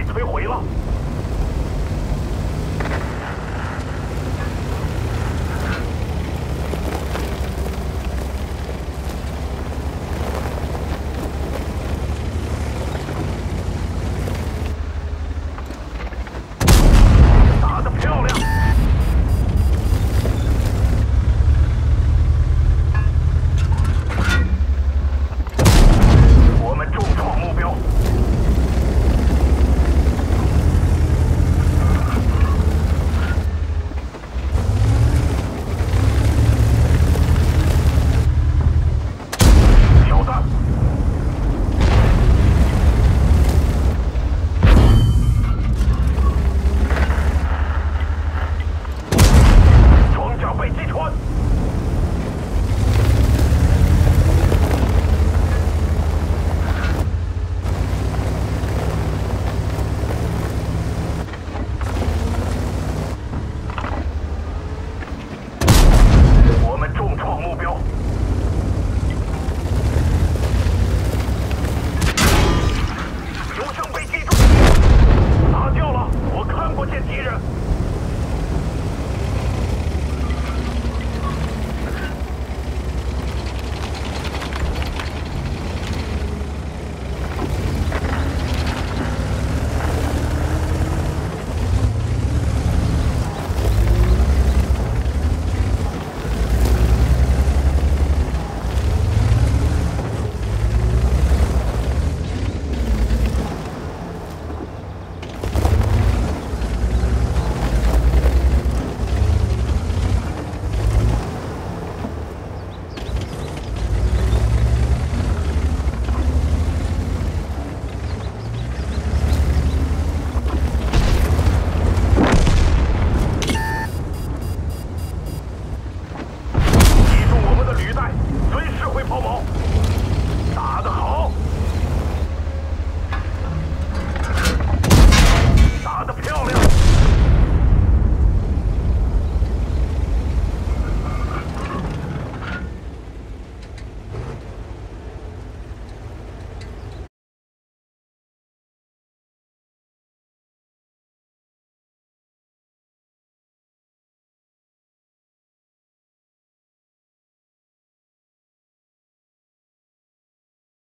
被摧毁了。